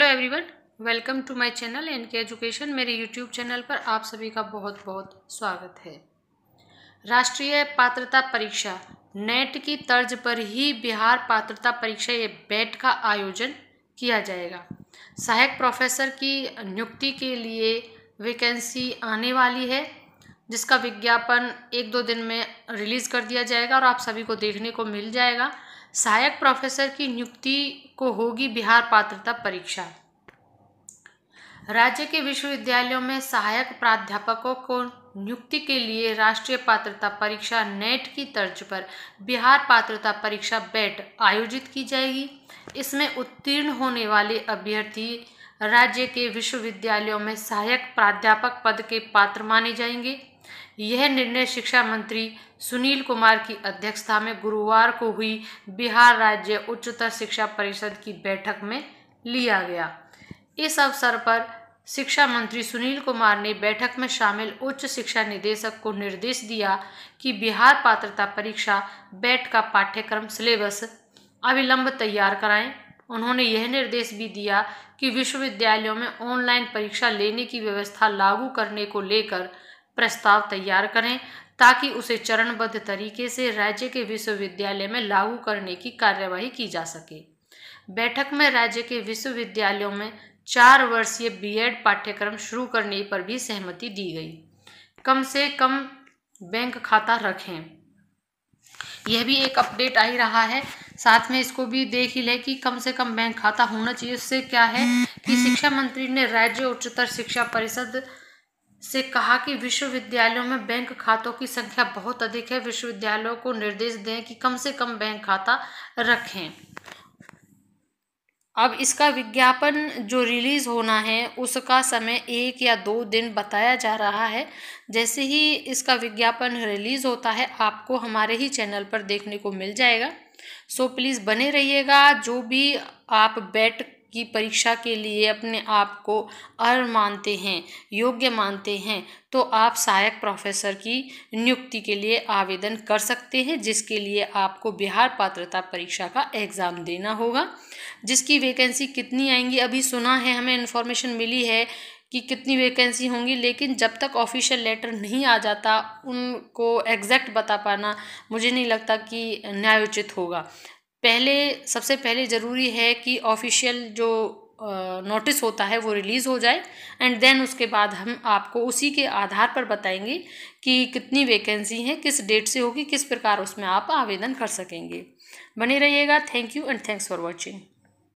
Hello everyone welcome to my channel N K education मेरे YouTube channel पर आप सभी का बहुत बहुत स्वागत है। राष्ट्रीय पात्रता परीक्षा, नेट की तर्ज पर ही बिहार पात्रता परीक्षा ये बैट का आयोजन किया जाएगा। सहायक प्रोफेसर की नियुक्ति के लिए वैकेंसी आने वाली है, जिसका विज्ञापन एक दो दिन में रिलीज़ कर दिया जाएगा और आप सभी को देखने को मिल जाएगा। सहायक प्रोफेसर की नियुक्ति को होगी बिहार पात्रता परीक्षा। राज्य के विश्वविद्यालयों में सहायक प्राध्यापकों को नियुक्ति के लिए राष्ट्रीय पात्रता परीक्षा नेट की तर्ज पर बिहार पात्रता परीक्षा बेट आयोजित की जाएगी। इसमें उत्तीर्ण होने वाले अभ्यर्थी राज्य के विश्वविद्यालयों में सहायक प्राध्यापक पद के पात्र माने जाएँगे। यह निर्णय शिक्षा मंत्री सुनील कुमार की अध्यक्षता में गुरुवार को हुई। बिहार राज्य उच्चतर शिक्षा परिषद की बैठक में लिया गया। इस अवसर पर शिक्षा मंत्री सुनील कुमार ने बैठक में शामिल उच्च शिक्षा निदेशक को निर्देश दिया कि बिहार पात्रता परीक्षा बैट का पाठ्यक्रम सिलेबस अविलंब तैयार कराएँ। उन्होंने यह निर्देश भी दिया कि विश्वविद्यालयों में ऑनलाइन परीक्षा लेने की व्यवस्था लागू करने को लेकर प्रस्ताव तैयार करें ताकि उसे चरणबद्ध तरीके से राज्य के विश्वविद्यालय में लागू करने की कार्यवाही की जा सके। बैठक में राज्य के विश्वविद्यालयों में चार वर्षीय बीएड पाठ्यक्रम शुरू करने पर भी सहमति दी गई। कम से कम बैंक खाता रखें। यह भी एक अपडेट आ ही रहा है। साथ में इसको भी देख ही ले कि कम से कम बैंक खाता होना चाहिए। इससे क्या है कि शिक्षा मंत्री ने राज्य उच्चतर शिक्षा परिषद से कहा कि विश्वविद्यालयों में बैंक खातों की संख्या बहुत अधिक है। विश्वविद्यालयों को निर्देश दें कि कम से कम बैंक खाता रखें। अब इसका विज्ञापन जो रिलीज़ होना है, उसका समय एक या दो दिन बताया जा रहा है। जैसे ही इसका विज्ञापन रिलीज़ होता है, आपको हमारे ही चैनल पर देखने को मिल जाएगा। सो प्लीज़ बने रहिएगा। जो भी आप बैट की परीक्षा के लिए अपने आप को अर्ह मानते हैं, योग्य मानते हैं तो आप सहायक प्रोफेसर की नियुक्ति के लिए आवेदन कर सकते हैं, जिसके लिए आपको बिहार पात्रता परीक्षा का एग्ज़ाम देना होगा। जिसकी वैकेंसी कितनी आएँगी, अभी सुना है, हमें इन्फॉर्मेशन मिली है कि कितनी वैकेंसी होंगी, लेकिन जब तक ऑफिशियल लेटर नहीं आ जाता, उनको एग्जैक्ट बता पाना मुझे नहीं लगता कि न्यायोचित होगा। पहले सबसे पहले ज़रूरी है कि ऑफिशियल जो नोटिस uh, होता है वो रिलीज़ हो जाए एंड देन उसके बाद हम आपको उसी के आधार पर बताएँगे कि कितनी वैकेंसी है किस डेट से होगी किस प्रकार उसमें आप आवेदन कर सकेंगे। बने रहिएगा। Thank you and thanks for watching